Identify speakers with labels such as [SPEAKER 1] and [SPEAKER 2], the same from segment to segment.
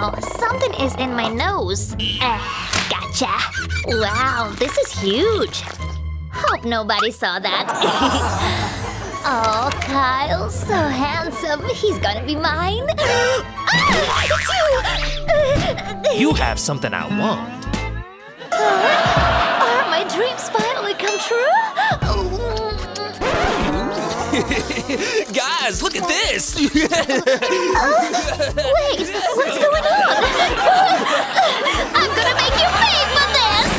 [SPEAKER 1] Oh, something is in my nose. Uh, gotcha. Wow, this is huge. Hope nobody saw that. oh, Kyle, so handsome. He's gonna be mine. ah, it's
[SPEAKER 2] you! you have something I want.
[SPEAKER 1] Are my dreams finally come true?
[SPEAKER 2] Guys, look at this! uh,
[SPEAKER 1] wait, what's going on? I'm gonna make you pay for this!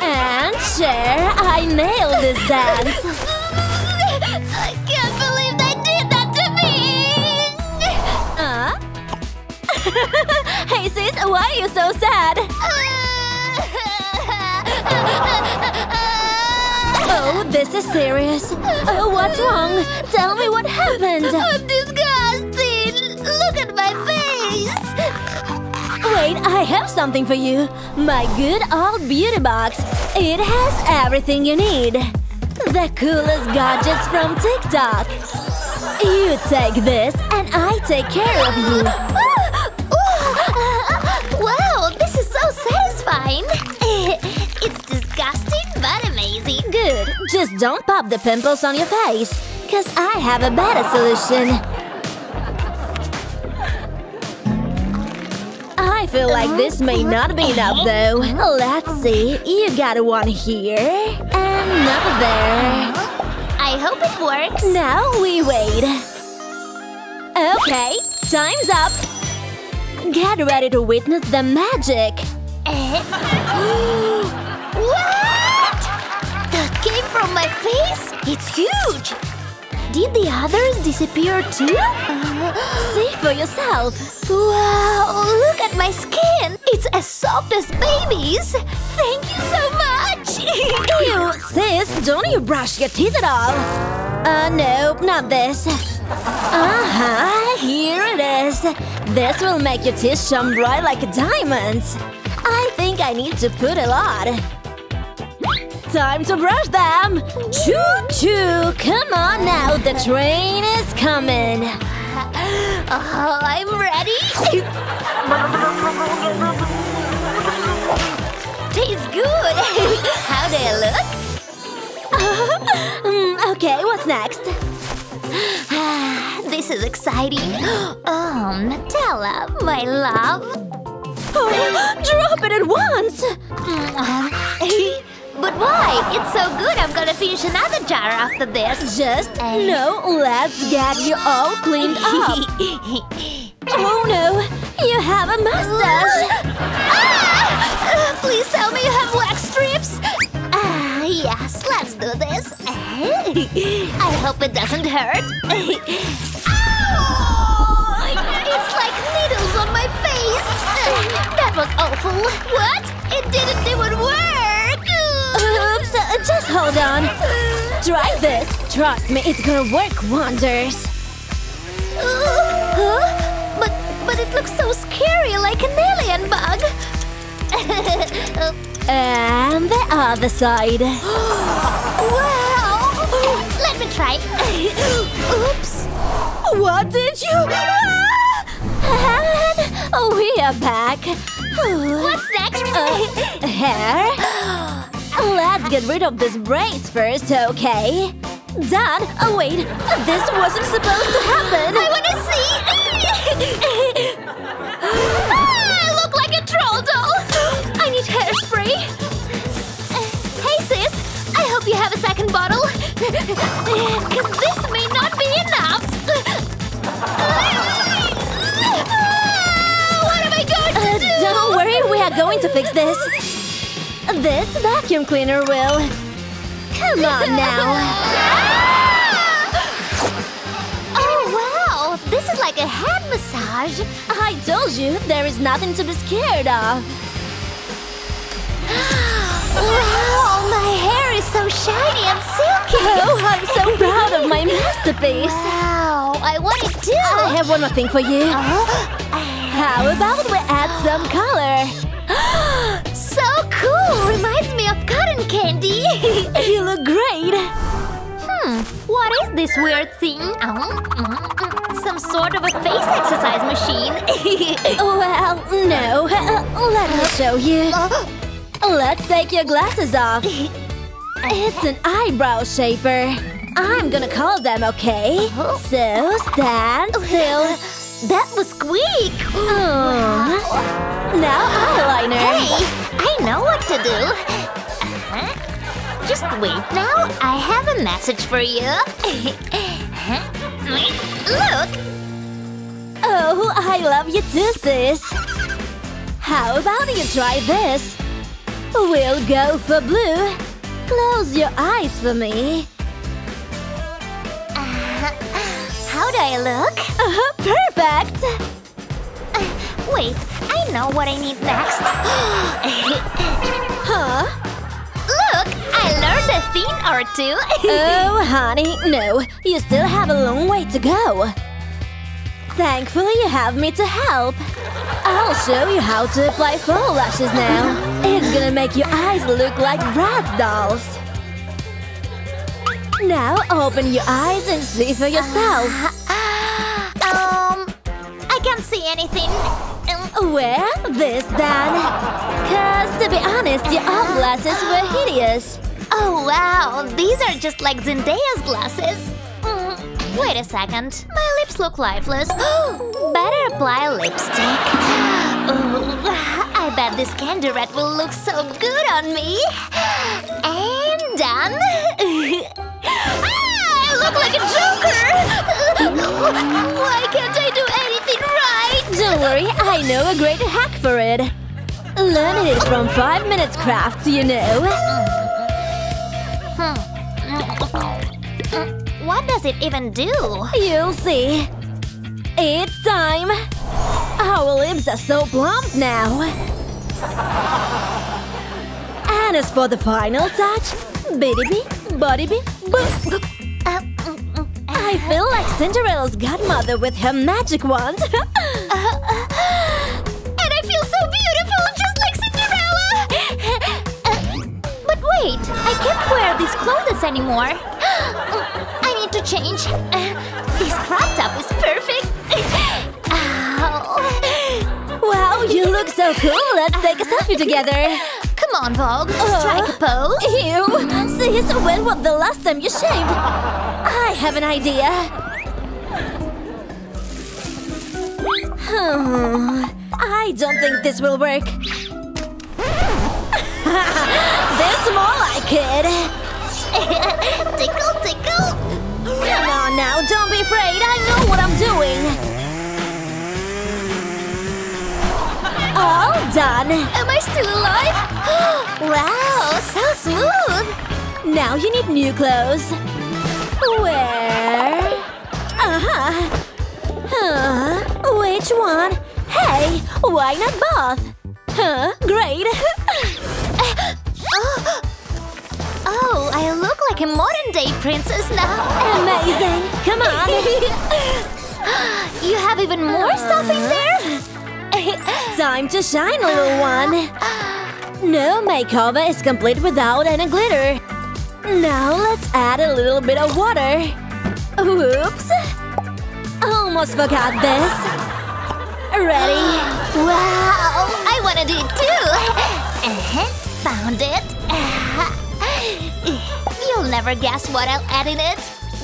[SPEAKER 3] And Cher, I nailed this dance!
[SPEAKER 1] I can't believe they did that
[SPEAKER 3] to me! Uh? hey sis, why are you so sad? Oh, this is serious. Oh, what's wrong? Tell me what happened.
[SPEAKER 1] I'm disgusting. Look at my face.
[SPEAKER 3] Wait, I have something for you. My good old beauty box. It has everything you need. The coolest gadgets from TikTok. You take this and I take care of you.
[SPEAKER 1] wow, this is so satisfying. It's disgusting
[SPEAKER 3] Good. Just don't pop the pimples on your face. Cause I have a better solution. I feel like this may not be enough though. Let's see. You got one here. And another there.
[SPEAKER 1] I hope it works.
[SPEAKER 3] Now we wait. Okay, time's up. Get ready to witness the magic.
[SPEAKER 1] what? From my face? It's huge! Did the others disappear too?
[SPEAKER 3] See for yourself.
[SPEAKER 1] Wow, look at my skin! It's as soft as baby's! Thank you so much!
[SPEAKER 3] Ew, sis, don't you brush your teeth at all? Uh, nope, not this. Uh-huh, here it is. This will make your teeth shine bright like diamonds. I think I need to put a lot. Time to brush them! Choo-choo! Come on now, the train is coming!
[SPEAKER 1] Oh, I'm ready! Tastes good! How do I
[SPEAKER 3] look? Uh, mm, okay, what's next?
[SPEAKER 1] this is exciting! Um, oh, Nutella, my love!
[SPEAKER 3] Oh, drop it at once!
[SPEAKER 1] Mm, um, But why? It's so good I'm gonna finish another jar after this.
[SPEAKER 3] Just no, let's get you all cleaned up. oh no, you have a mustache.
[SPEAKER 1] ah! Please tell me you have wax strips. Ah, yes, let's do this. I hope it doesn't hurt. It's like needles on my face. That was awful. What? It didn't even work.
[SPEAKER 3] Hold on. Try this. Trust me, it's gonna work wonders.
[SPEAKER 1] Uh, huh? But but it looks so scary, like an alien bug.
[SPEAKER 3] and the other side.
[SPEAKER 1] wow! Let me try. Oops.
[SPEAKER 3] What did you? Oh, we are back.
[SPEAKER 1] What's next?
[SPEAKER 3] Uh, hair. Let's get rid of this braids first, okay? Done. Oh wait, this wasn't supposed to happen.
[SPEAKER 1] I wanna see. ah, I look like a troll doll. I need hairspray. Uh, hey sis, I hope you have a second bottle, cause this may not be enough. what am I going to
[SPEAKER 3] uh,
[SPEAKER 1] do?
[SPEAKER 3] Don't worry, we are going to fix this. This vacuum cleaner will. Come on now.
[SPEAKER 1] oh, wow! This is like a head massage.
[SPEAKER 3] I told you, there is nothing to be scared of.
[SPEAKER 1] wow! My hair is so shiny and silky!
[SPEAKER 3] Oh, I'm so proud of my masterpiece!
[SPEAKER 1] Wow! I want it too!
[SPEAKER 3] I have one more thing for you.
[SPEAKER 1] Uh,
[SPEAKER 3] How about we add some color?
[SPEAKER 1] So! Reminds me of cotton candy!
[SPEAKER 3] you look great!
[SPEAKER 1] Hmm, what is this weird thing? Oh, mm, mm, some sort of a face exercise machine.
[SPEAKER 3] Well, no. Uh, let me show you. Let's take your glasses off. It's an eyebrow shaper. I'm gonna call them, okay? So, stand still.
[SPEAKER 1] that was quick.
[SPEAKER 3] Oh. Now eyeliner.
[SPEAKER 1] Hey, I know what to do. Uh-huh. Just wait now. I have a message for you. Look,
[SPEAKER 3] Oh, I love you too, sis. How about you try this? We'll go for blue. Close your eyes for me.
[SPEAKER 1] how do I look?
[SPEAKER 3] Uh, perfect.
[SPEAKER 1] Wait, I know what I need next.
[SPEAKER 3] Huh?
[SPEAKER 1] Look, I learned a thing or two.
[SPEAKER 3] Oh, honey, no. You still have a long way to go. Thankfully, you have me to help. I'll show you how to apply faux lashes now. It's gonna make your eyes look like Bratz dolls. Now open your eyes and see for yourself.
[SPEAKER 1] um, I can't see anything.
[SPEAKER 3] Wear this then. Cause to be honest, your old glasses were hideous.
[SPEAKER 1] oh wow, these are just like Zendaya's glasses. Mm, wait a second, my lips look lifeless. Better apply lipstick. Ooh, I bet this candy red will look so good on me. And done. ah, I look like a joker. Why can't I do?
[SPEAKER 3] Don't worry, I know a great hack for it. Learn it from 5 Minutes Crafts, you know.
[SPEAKER 1] What does it even do?
[SPEAKER 3] You'll see. It's time. Our lips are so plump now. And as for the final touch, bitty bee, body bee, boop.
[SPEAKER 1] Uh, mm, mm,
[SPEAKER 3] I feel like Cinderella's godmother with her magic wand.
[SPEAKER 1] clothes anymore. I need to change. Uh, this crop top is perfect. Ow.
[SPEAKER 3] wow, you look so cool. Let's take a selfie together.
[SPEAKER 1] Come on, Vogue, strike a pose.
[SPEAKER 3] Ew! Sis, when was the last time you shaved? I have an idea. Hmm, I don't think this will work. this more like it.
[SPEAKER 1] Tickle, tickle.
[SPEAKER 3] Come on now, don't be afraid. I know what I'm doing. All done.
[SPEAKER 1] Am I still alive? wow, so smooth.
[SPEAKER 3] Now you need new clothes. Where? Uh-huh. Huh? Which one? Hey, why not both? Huh? Great.
[SPEAKER 1] Oh, I look like a modern day princess now.
[SPEAKER 3] Amazing. Come on.
[SPEAKER 1] you have even more stuff in there?
[SPEAKER 3] Time to shine, little one. No makeover is complete without any glitter. Now let's add a little bit of water. Oops. Almost forgot this. Ready?
[SPEAKER 1] Wow, I want to do it too. Uh-huh, found it. You'll never guess what I'll add in it.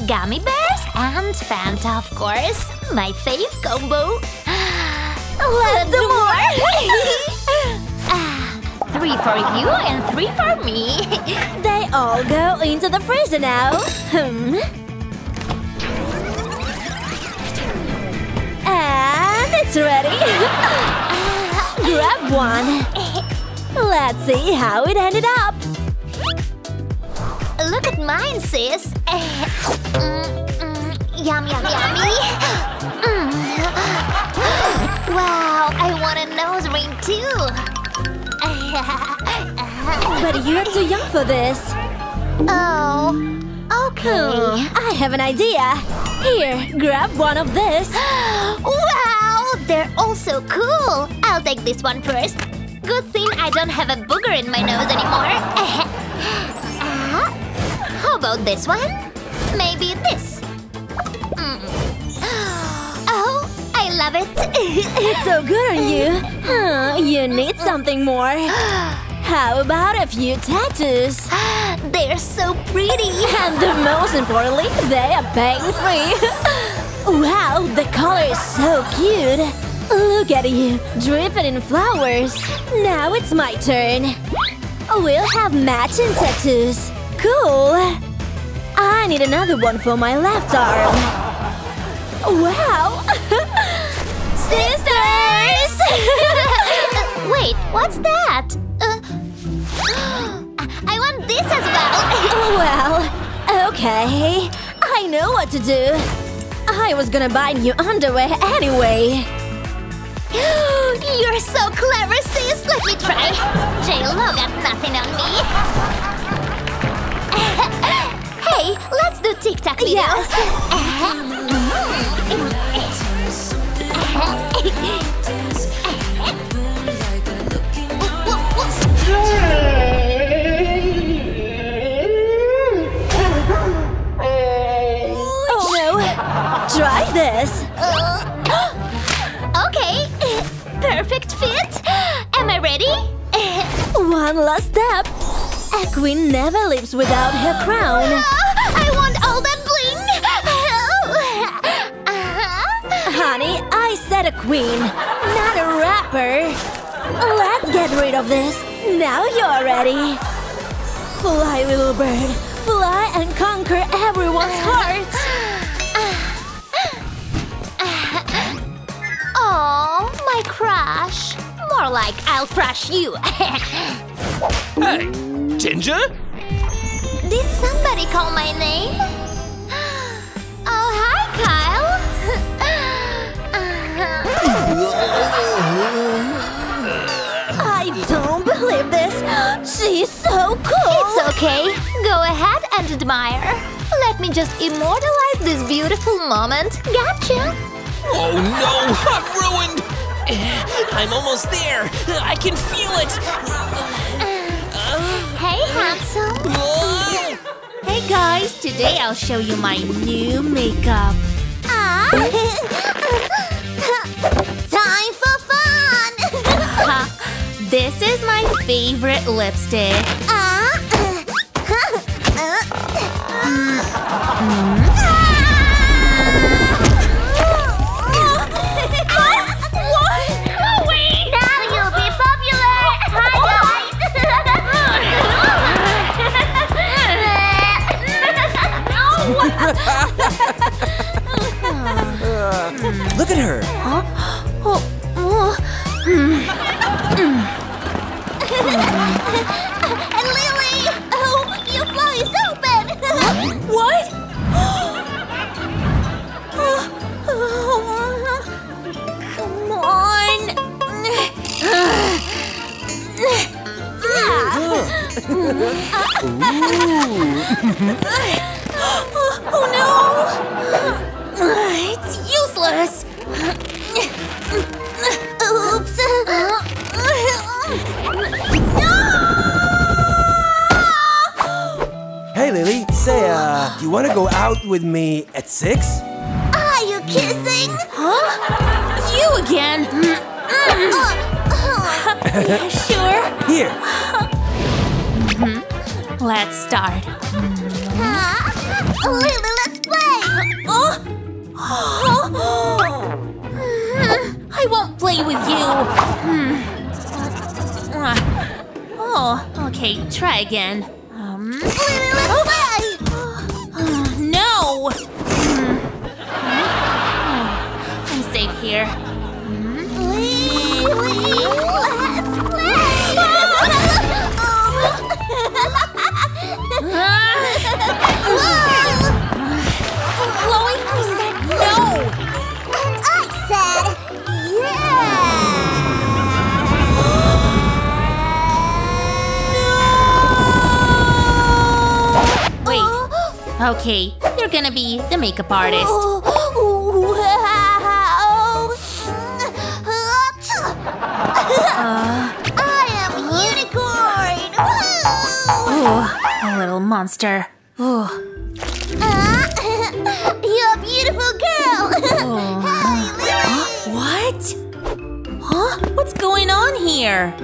[SPEAKER 1] Gummy bears and Fanta, of course. My fave combo. Let's do more! Ah, three for you and three for me.
[SPEAKER 3] They all go into the freezer now. Hmm. And it's ready. Grab one. Let's see how it ended up.
[SPEAKER 1] Look at mine, sis. Mm, mm, yum, yum, yummy. Mm. Wow, I want a nose ring too.
[SPEAKER 3] But you're too young for this.
[SPEAKER 1] oh, okay.
[SPEAKER 3] I have an idea. Here, grab one of this.
[SPEAKER 1] wow, they're all so cool. I'll take this one first. Good thing I don't have a booger in my nose anymore. About this one? maybe this. Mm. Oh, I love it.
[SPEAKER 3] It's so good on you. Huh, you need something more. How about a few tattoos?
[SPEAKER 1] They're so pretty.
[SPEAKER 3] And the most importantly, they are pain-free. wow, the color is so cute. Look at you, dripping in flowers. Now it's my turn. We'll have matching tattoos. Cool. I need another one for my left arm. Wow! Sisters!
[SPEAKER 1] Wait, what's that? Uh, I want this as well.
[SPEAKER 3] well, okay. I know what to do. I was gonna buy new underwear anyway.
[SPEAKER 1] You're so clever, sis. Let me try. J-Lo got nothing on me. Hey, let's do TikTok videos.
[SPEAKER 3] Yes. Oh no! Try this!
[SPEAKER 1] okay, perfect fit. Am I ready?
[SPEAKER 3] One last step. A queen never leaves without her crown. Oh, Said a queen, not a rapper. Let's get rid of this. Now you're ready. Fly, little bird. Fly and conquer everyone's hearts.
[SPEAKER 1] Oh, my crush. More like I'll crush you.
[SPEAKER 2] Hey, Ginger?
[SPEAKER 1] Did somebody call my name?
[SPEAKER 3] So cool.
[SPEAKER 1] It's okay. Go ahead and admire. Let me just immortalize this beautiful moment. Gotcha.
[SPEAKER 2] Oh no, I'm ruined! I'm almost there! I can feel it!
[SPEAKER 1] Hey, handsome.
[SPEAKER 4] Hey guys, today I'll show you my new makeup.
[SPEAKER 1] Ah.
[SPEAKER 4] This is my favorite lipstick.
[SPEAKER 1] Ah. Uh, now
[SPEAKER 5] uh, uh, mm. Uh, do you want to go out with me at six?
[SPEAKER 1] Are you kissing? Huh?
[SPEAKER 4] You again?
[SPEAKER 1] Uh,
[SPEAKER 4] Sure.
[SPEAKER 5] Here.
[SPEAKER 4] Let's start.
[SPEAKER 1] Lily, let's play!
[SPEAKER 4] I won't play with you. Hmm. Oh, okay. Try again. Um,
[SPEAKER 1] Lily, let's play!
[SPEAKER 4] Here. Chloe, I said no.
[SPEAKER 1] And I said, yeah!
[SPEAKER 4] Wait. Okay, you're gonna be the makeup artist. monster. Oh.
[SPEAKER 1] Uh,
[SPEAKER 4] you're
[SPEAKER 6] a beautiful girl.
[SPEAKER 4] oh. Hi, what? Huh?
[SPEAKER 1] What's going on here?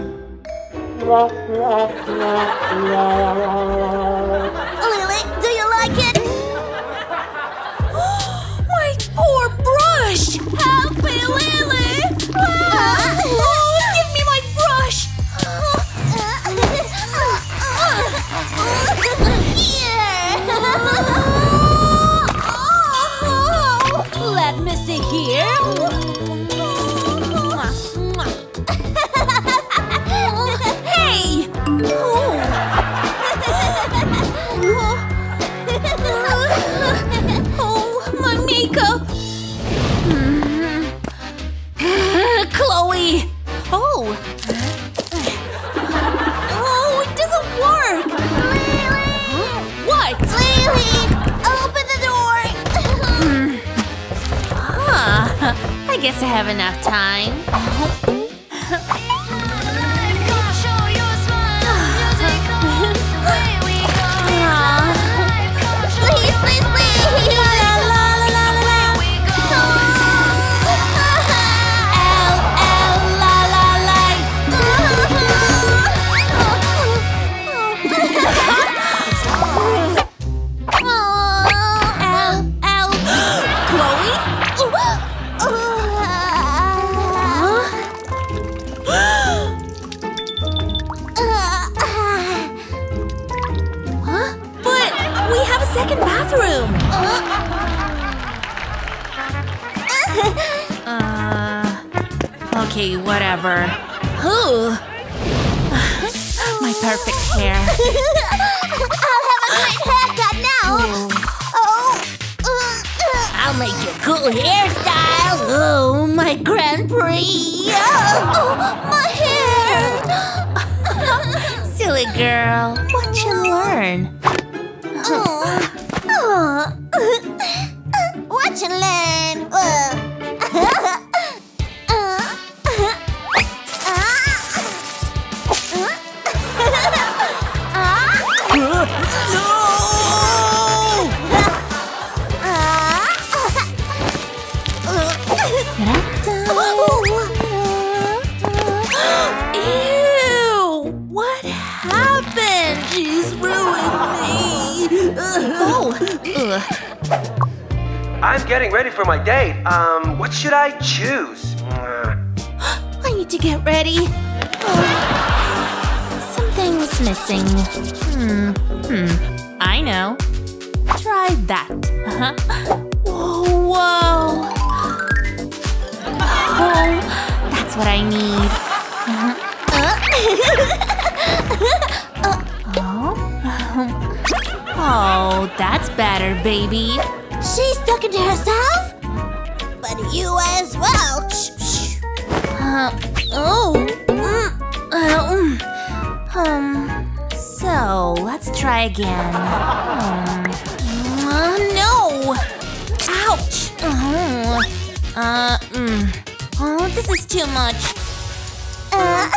[SPEAKER 1] Oh,
[SPEAKER 4] my
[SPEAKER 1] hair.
[SPEAKER 4] Silly girl. What you learn?
[SPEAKER 1] Oh. oh. Watch and learn.
[SPEAKER 5] I'm getting ready for my date. Um, what should I choose? Uh,
[SPEAKER 4] I need to get ready. Oh, Something's missing. Hmm. Hmm. I know. Try that. Uh-huh. Whoa, whoa. Oh, that's what I need. Uh-huh. uh. Oh. oh, that's better, baby.
[SPEAKER 1] She's talking to herself? But you as well.
[SPEAKER 4] Uh, oh. Mm, uh, mm. Um. So let's try again. Hmm. Uh, no. Ouch. Uh, uh. Mm. Oh, this is too much. Uh,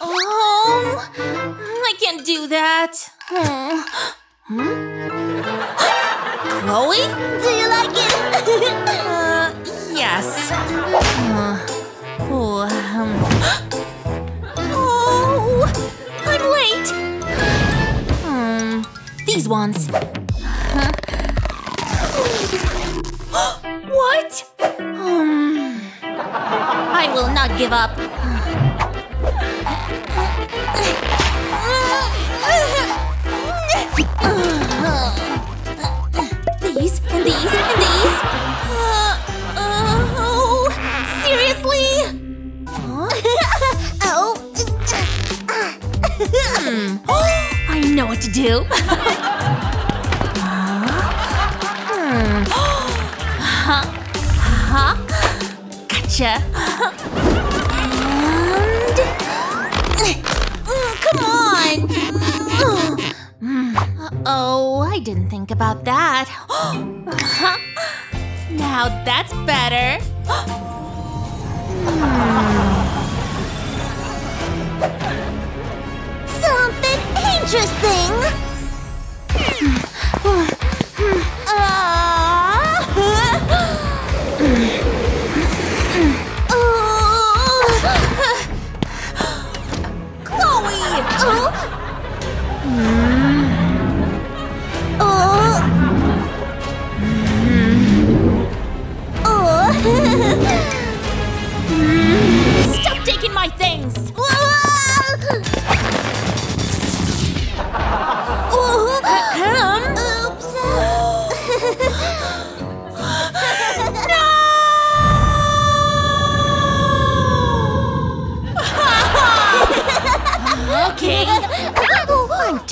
[SPEAKER 4] Oh, I can't do that. Oh. Hmm? Chloe?
[SPEAKER 1] Do you like it?
[SPEAKER 4] Uh, yes. Uh, oh, um. oh, I'm late. Hmm, these ones. Huh? what? Um, I will not give up. And these and these. Uh, uh, oh, seriously? Huh?
[SPEAKER 1] oh.
[SPEAKER 4] Hmm. I know what to do. Huh? Huh? Gotcha. And... Come on! Oh, I didn't think about that. Now that's better. Hmm.
[SPEAKER 1] Something interesting.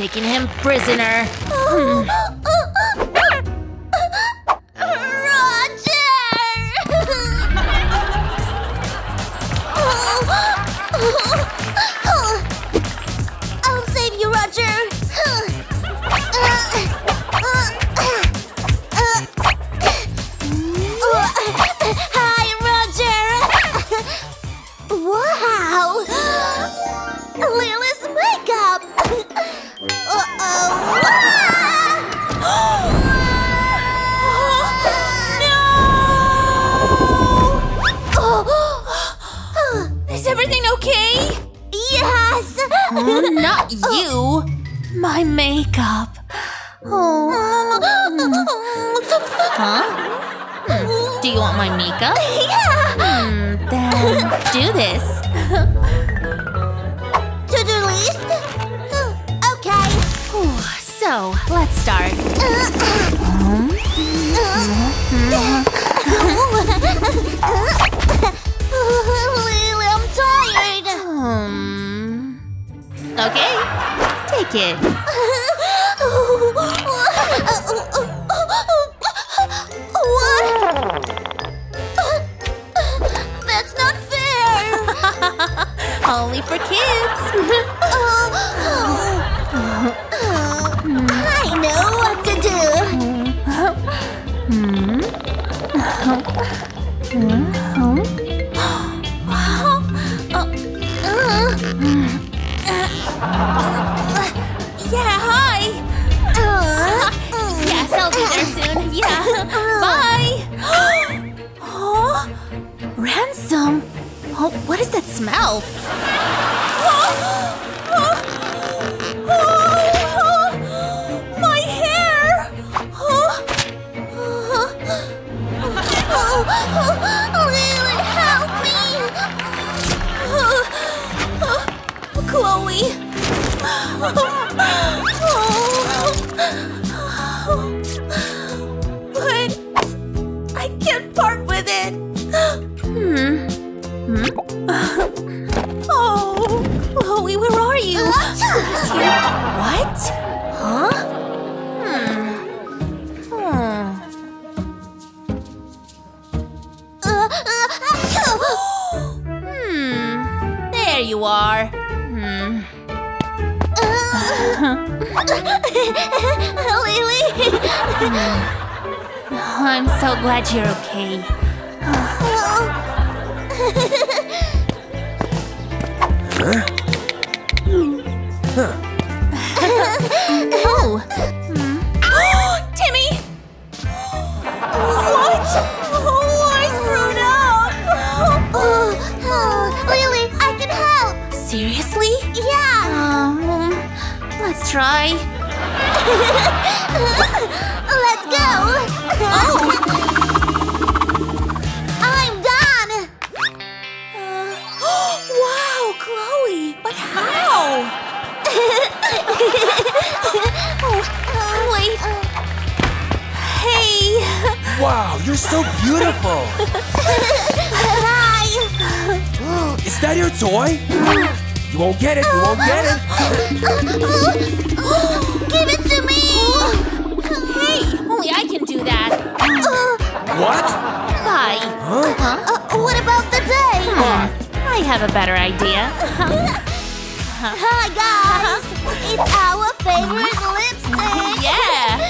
[SPEAKER 4] Taking him prisoner.
[SPEAKER 1] you.
[SPEAKER 4] My makeup. Oh. Huh? Hmm. Do you want my makeup?
[SPEAKER 1] Yeah.
[SPEAKER 4] Hmm, then do this.
[SPEAKER 1] To-do list. Okay.
[SPEAKER 4] So, let's start. It.
[SPEAKER 1] What? That's not fair.
[SPEAKER 4] Only for kids. Glad you're okay. Oh. Hmm. Timmy! What? Oh, I screwed up.
[SPEAKER 1] Lily, I can help.
[SPEAKER 4] Seriously?
[SPEAKER 1] Yeah.
[SPEAKER 4] Um, let's try.
[SPEAKER 1] Let's go. I'm
[SPEAKER 4] oh, wait. Hey!
[SPEAKER 5] Wow, you're so beautiful.
[SPEAKER 1] Hi.
[SPEAKER 5] Is that your toy? You won't get it. You won't get it.
[SPEAKER 1] Give it to me.
[SPEAKER 4] Hey! Only I can do that.
[SPEAKER 5] What?
[SPEAKER 4] Bye.
[SPEAKER 5] Huh?
[SPEAKER 4] Huh?
[SPEAKER 1] Uh, what about the day?
[SPEAKER 4] I have a better idea.
[SPEAKER 1] Hi guys. It's our favorite lipstick.
[SPEAKER 4] yeah!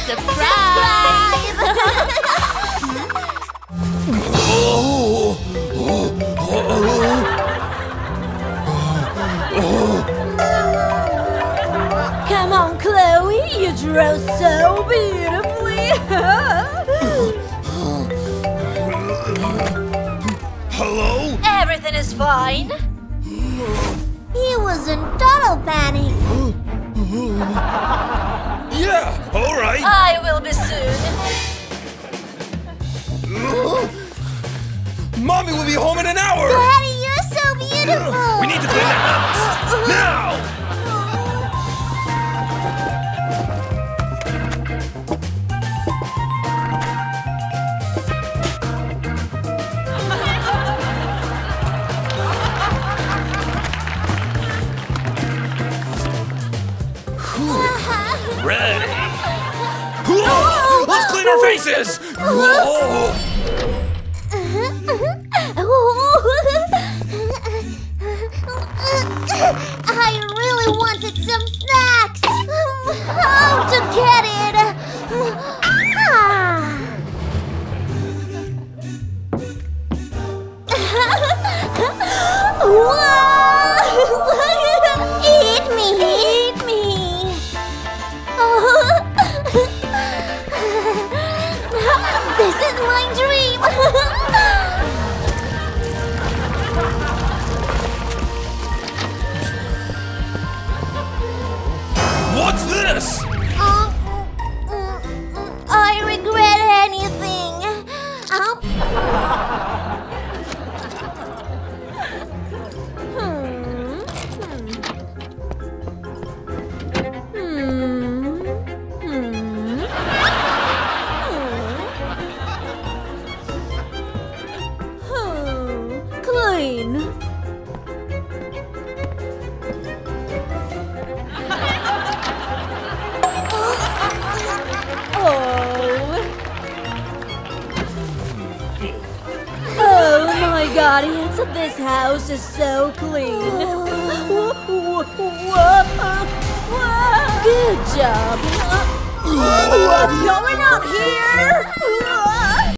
[SPEAKER 3] Bobby will be
[SPEAKER 5] home in an hour.
[SPEAKER 1] Daddy, you're so beautiful.
[SPEAKER 5] We need to clean the house now.
[SPEAKER 1] Uh-huh. Ready. Let's clean our faces. Whoa.
[SPEAKER 5] What's this?
[SPEAKER 3] This house is so clean. Good job. What's going on here?